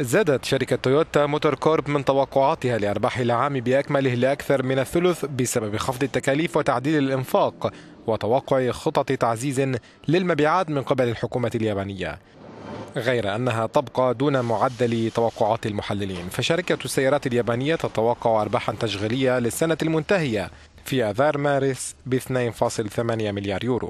زادت شركة تويوتا موتور كورب من توقعاتها لأرباح العام بأكمله لأكثر من الثلث بسبب خفض التكاليف وتعديل الإنفاق وتوقع خطط تعزيز للمبيعات من قبل الحكومة اليابانية. غير أنها تبقى دون معدل توقعات المحللين فشركة السيارات اليابانية تتوقع أرباحا تشغيلية للسنة المنتهية في آذار مارس ب 2.8 مليار يورو.